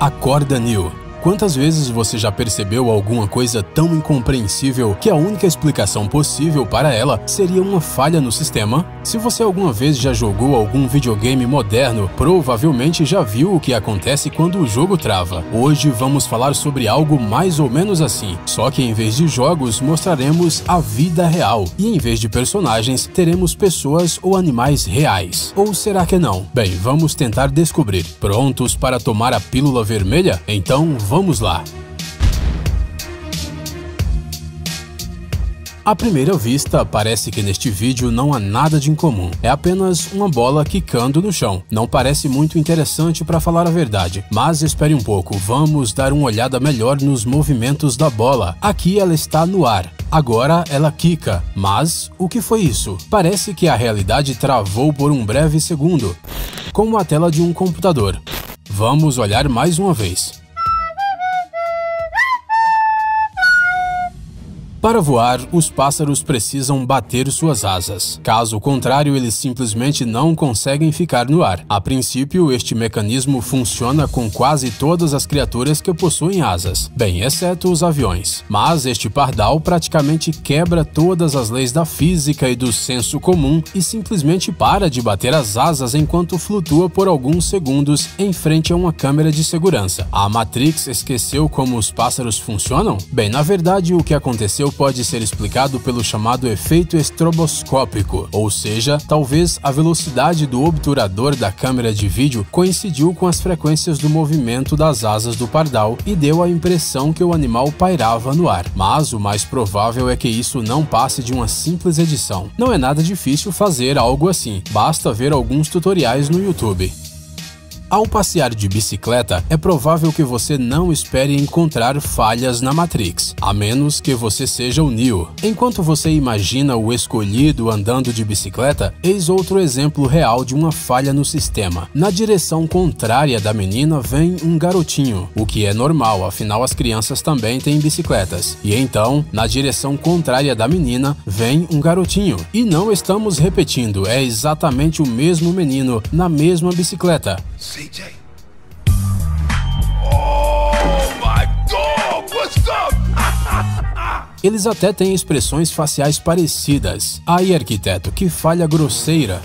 Acorda New. Quantas vezes você já percebeu alguma coisa tão incompreensível que a única explicação possível para ela seria uma falha no sistema? Se você alguma vez já jogou algum videogame moderno, provavelmente já viu o que acontece quando o jogo trava. Hoje vamos falar sobre algo mais ou menos assim, só que em vez de jogos mostraremos a vida real e em vez de personagens teremos pessoas ou animais reais. Ou será que não? Bem, vamos tentar descobrir. Prontos para tomar a pílula vermelha? Então Vamos lá! À primeira vista, parece que neste vídeo não há nada de incomum. É apenas uma bola quicando no chão. Não parece muito interessante para falar a verdade. Mas espere um pouco, vamos dar uma olhada melhor nos movimentos da bola. Aqui ela está no ar. Agora ela quica. Mas o que foi isso? Parece que a realidade travou por um breve segundo, como a tela de um computador. Vamos olhar mais uma vez. Para voar, os pássaros precisam bater suas asas. Caso contrário, eles simplesmente não conseguem ficar no ar. A princípio, este mecanismo funciona com quase todas as criaturas que possuem asas, bem, exceto os aviões. Mas este pardal praticamente quebra todas as leis da física e do senso comum e simplesmente para de bater as asas enquanto flutua por alguns segundos em frente a uma câmera de segurança. A Matrix esqueceu como os pássaros funcionam? Bem, na verdade, o que aconteceu pode ser explicado pelo chamado efeito estroboscópico, ou seja, talvez a velocidade do obturador da câmera de vídeo coincidiu com as frequências do movimento das asas do pardal e deu a impressão que o animal pairava no ar. Mas o mais provável é que isso não passe de uma simples edição. Não é nada difícil fazer algo assim, basta ver alguns tutoriais no YouTube. Ao passear de bicicleta, é provável que você não espere encontrar falhas na Matrix, a menos que você seja o Neo. Enquanto você imagina o escolhido andando de bicicleta, eis outro exemplo real de uma falha no sistema. Na direção contrária da menina vem um garotinho, o que é normal, afinal as crianças também têm bicicletas. E então, na direção contrária da menina, vem um garotinho. E não estamos repetindo, é exatamente o mesmo menino na mesma bicicleta. CJ. Oh my God, what's up? Eles até têm expressões faciais parecidas. Aí, arquiteto, que falha grosseira.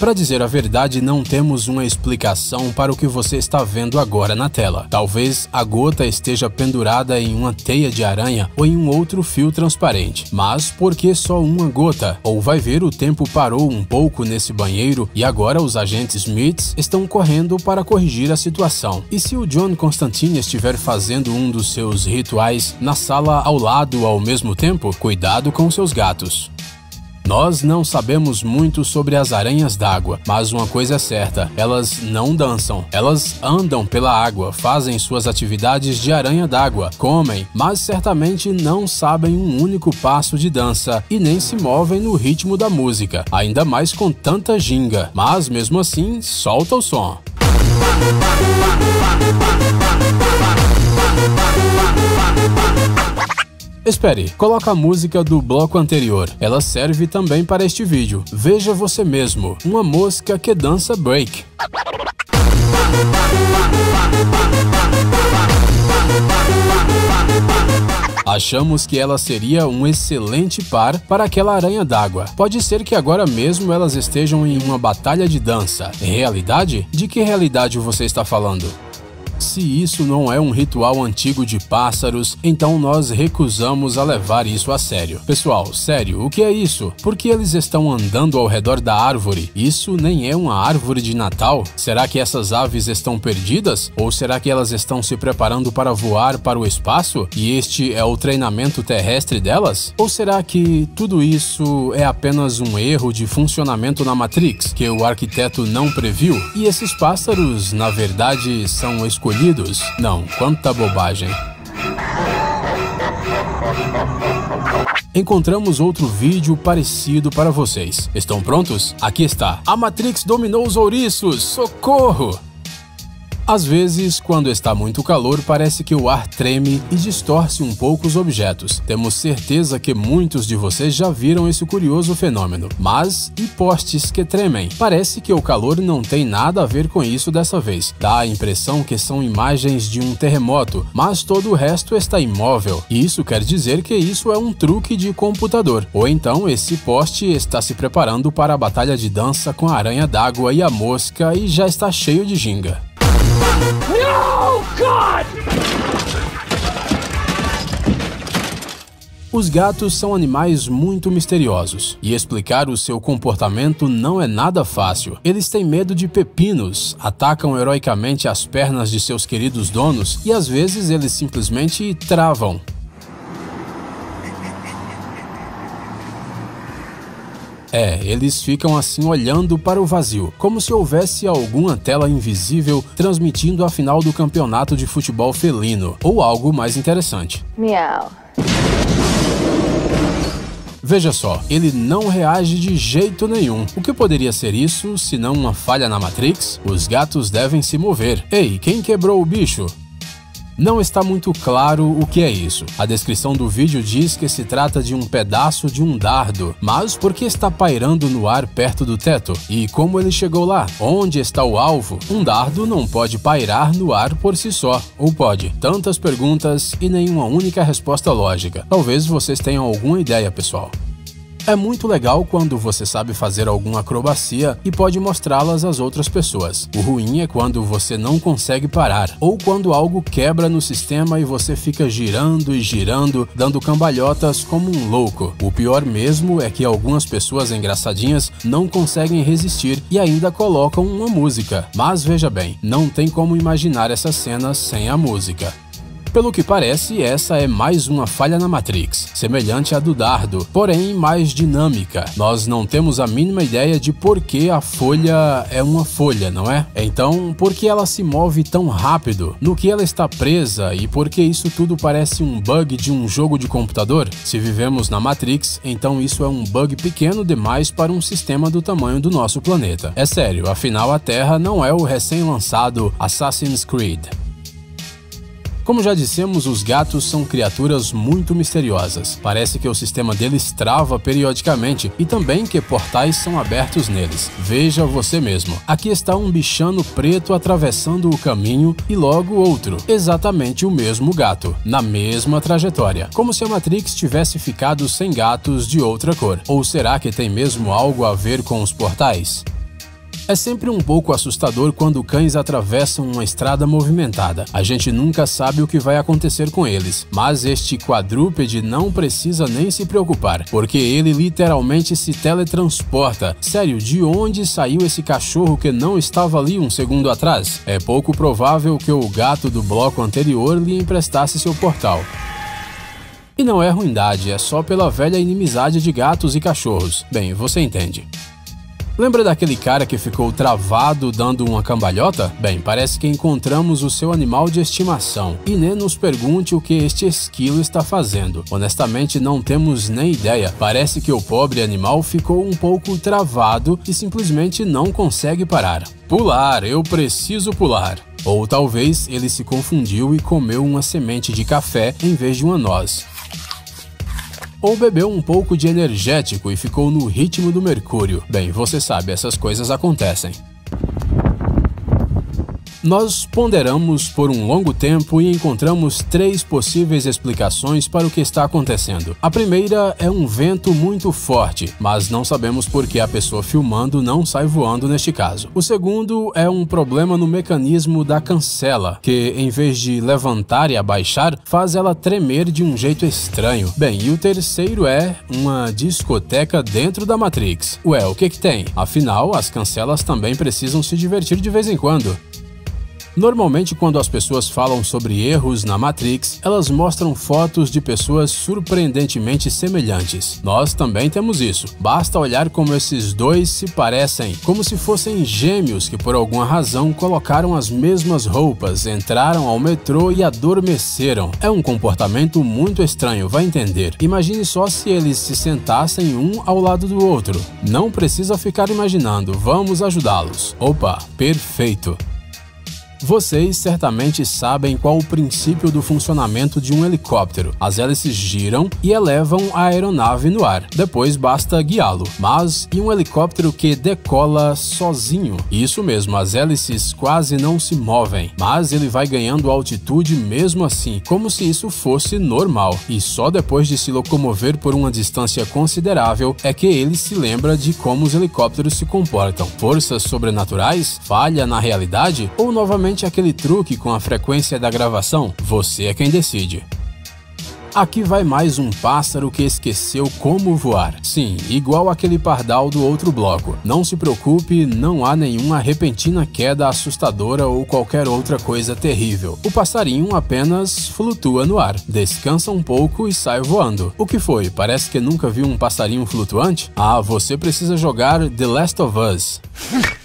Para dizer a verdade, não temos uma explicação para o que você está vendo agora na tela. Talvez a gota esteja pendurada em uma teia de aranha ou em um outro fio transparente. Mas por que só uma gota? Ou vai ver o tempo parou um pouco nesse banheiro e agora os agentes Smiths estão correndo para corrigir a situação. E se o John Constantine estiver fazendo um dos seus rituais na sala ao lado ao mesmo tempo, cuidado com seus gatos. Nós não sabemos muito sobre as aranhas d'água, mas uma coisa é certa: elas não dançam. Elas andam pela água, fazem suas atividades de aranha d'água, comem, mas certamente não sabem um único passo de dança e nem se movem no ritmo da música, ainda mais com tanta ginga. Mas mesmo assim, solta o som. Espere, coloca a música do bloco anterior. Ela serve também para este vídeo. Veja você mesmo, uma mosca que dança break. Achamos que ela seria um excelente par para aquela aranha d'água. Pode ser que agora mesmo elas estejam em uma batalha de dança. Realidade? De que realidade você está falando? Se isso não é um ritual antigo de pássaros, então nós recusamos a levar isso a sério. Pessoal, sério, o que é isso? Por que eles estão andando ao redor da árvore? Isso nem é uma árvore de Natal? Será que essas aves estão perdidas? Ou será que elas estão se preparando para voar para o espaço e este é o treinamento terrestre delas? Ou será que tudo isso é apenas um erro de funcionamento na Matrix que o arquiteto não previu? E esses pássaros, na verdade, são escolhidos escolhidos? Não, quanta bobagem. Encontramos outro vídeo parecido para vocês. Estão prontos? Aqui está. A Matrix dominou os ouriços! Socorro! Às vezes, quando está muito calor, parece que o ar treme e distorce um pouco os objetos. Temos certeza que muitos de vocês já viram esse curioso fenômeno. Mas e postes que tremem? Parece que o calor não tem nada a ver com isso dessa vez. Dá a impressão que são imagens de um terremoto, mas todo o resto está imóvel. E isso quer dizer que isso é um truque de computador. Ou então esse poste está se preparando para a batalha de dança com a aranha d'água e a mosca e já está cheio de ginga. God! Os gatos são animais muito misteriosos e explicar o seu comportamento não é nada fácil. Eles têm medo de pepinos, atacam heroicamente as pernas de seus queridos donos e às vezes eles simplesmente travam. É, eles ficam assim olhando para o vazio, como se houvesse alguma tela invisível transmitindo a final do campeonato de futebol felino, ou algo mais interessante. Miau. Veja só, ele não reage de jeito nenhum. O que poderia ser isso, se não uma falha na Matrix? Os gatos devem se mover. Ei, quem quebrou o bicho? Não está muito claro o que é isso. A descrição do vídeo diz que se trata de um pedaço de um dardo, mas por que está pairando no ar perto do teto? E como ele chegou lá? Onde está o alvo? Um dardo não pode pairar no ar por si só, ou pode? Tantas perguntas e nenhuma única resposta lógica. Talvez vocês tenham alguma ideia, pessoal. É muito legal quando você sabe fazer alguma acrobacia e pode mostrá-las às outras pessoas. O ruim é quando você não consegue parar, ou quando algo quebra no sistema e você fica girando e girando, dando cambalhotas como um louco. O pior mesmo é que algumas pessoas engraçadinhas não conseguem resistir e ainda colocam uma música. Mas veja bem, não tem como imaginar essa cena sem a música. Pelo que parece, essa é mais uma falha na Matrix, semelhante à do dardo, porém mais dinâmica. Nós não temos a mínima ideia de por que a folha é uma folha, não é? Então, por que ela se move tão rápido? No que ela está presa e por que isso tudo parece um bug de um jogo de computador? Se vivemos na Matrix, então isso é um bug pequeno demais para um sistema do tamanho do nosso planeta. É sério, afinal a Terra não é o recém-lançado Assassin's Creed. Como já dissemos, os gatos são criaturas muito misteriosas. Parece que o sistema deles trava periodicamente e também que portais são abertos neles. Veja você mesmo. Aqui está um bichano preto atravessando o caminho e logo outro, exatamente o mesmo gato, na mesma trajetória. Como se a Matrix tivesse ficado sem gatos de outra cor. Ou será que tem mesmo algo a ver com os portais? É sempre um pouco assustador quando cães atravessam uma estrada movimentada. A gente nunca sabe o que vai acontecer com eles, mas este quadrúpede não precisa nem se preocupar, porque ele literalmente se teletransporta. Sério, de onde saiu esse cachorro que não estava ali um segundo atrás? É pouco provável que o gato do bloco anterior lhe emprestasse seu portal. E não é ruindade, é só pela velha inimizade de gatos e cachorros. Bem, você entende. Lembra daquele cara que ficou travado dando uma cambalhota? Bem, parece que encontramos o seu animal de estimação. E nem nos pergunte o que este esquilo está fazendo. Honestamente, não temos nem ideia. Parece que o pobre animal ficou um pouco travado e simplesmente não consegue parar. Pular, eu preciso pular. Ou talvez ele se confundiu e comeu uma semente de café em vez de uma noz ou bebeu um pouco de energético e ficou no ritmo do mercúrio. Bem, você sabe, essas coisas acontecem. Nós ponderamos por um longo tempo e encontramos três possíveis explicações para o que está acontecendo. A primeira é um vento muito forte, mas não sabemos por que a pessoa filmando não sai voando neste caso. O segundo é um problema no mecanismo da cancela, que em vez de levantar e abaixar, faz ela tremer de um jeito estranho. Bem, e o terceiro é uma discoteca dentro da Matrix. Ué, o que que tem? Afinal, as cancelas também precisam se divertir de vez em quando. Normalmente, quando as pessoas falam sobre erros na Matrix, elas mostram fotos de pessoas surpreendentemente semelhantes. Nós também temos isso. Basta olhar como esses dois se parecem, como se fossem gêmeos que por alguma razão colocaram as mesmas roupas, entraram ao metrô e adormeceram. É um comportamento muito estranho, vai entender. Imagine só se eles se sentassem um ao lado do outro. Não precisa ficar imaginando, vamos ajudá-los. Opa, perfeito. Vocês certamente sabem qual o princípio do funcionamento de um helicóptero. As hélices giram e elevam a aeronave no ar. Depois basta guiá-lo. Mas e um helicóptero que decola sozinho? Isso mesmo, as hélices quase não se movem, mas ele vai ganhando altitude mesmo assim, como se isso fosse normal. E só depois de se locomover por uma distância considerável é que ele se lembra de como os helicópteros se comportam. Forças sobrenaturais? Falha na realidade? Ou novamente aquele truque com a frequência da gravação? Você é quem decide. Aqui vai mais um pássaro que esqueceu como voar. Sim, igual aquele pardal do outro bloco. Não se preocupe, não há nenhuma repentina queda assustadora ou qualquer outra coisa terrível. O passarinho apenas flutua no ar, descansa um pouco e sai voando. O que foi? Parece que nunca viu um passarinho flutuante? Ah, você precisa jogar The Last of Us.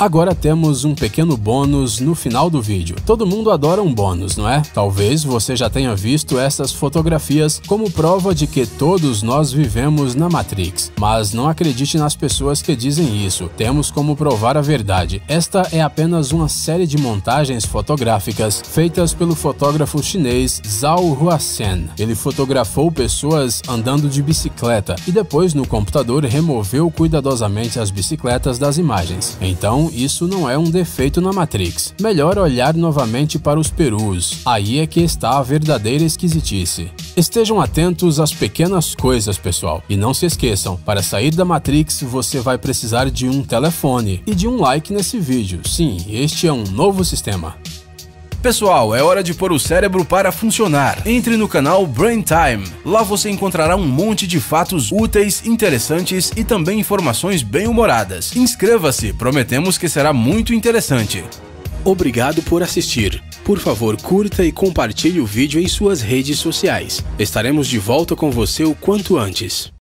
Agora temos um pequeno bônus no final do vídeo. Todo mundo adora um bônus, não é? Talvez você já tenha visto essas fotografias como prova de que todos nós vivemos na Matrix. Mas não acredite nas pessoas que dizem isso. Temos como provar a verdade. Esta é apenas uma série de montagens fotográficas feitas pelo fotógrafo chinês Zhao Huasen. Ele fotografou pessoas andando de bicicleta e depois no computador removeu cuidadosamente as bicicletas das imagens. Então, isso não é um defeito na Matrix. Melhor olhar novamente para os perus, aí é que está a verdadeira esquisitice. Estejam atentos às pequenas coisas, pessoal, e não se esqueçam, para sair da Matrix você vai precisar de um telefone e de um like nesse vídeo. Sim, este é um novo sistema. Pessoal, é hora de pôr o cérebro para funcionar. Entre no canal Brain Time. Lá você encontrará um monte de fatos úteis, interessantes e também informações bem humoradas. Inscreva-se, prometemos que será muito interessante. Obrigado por assistir. Por favor, curta e compartilhe o vídeo em suas redes sociais. Estaremos de volta com você o quanto antes.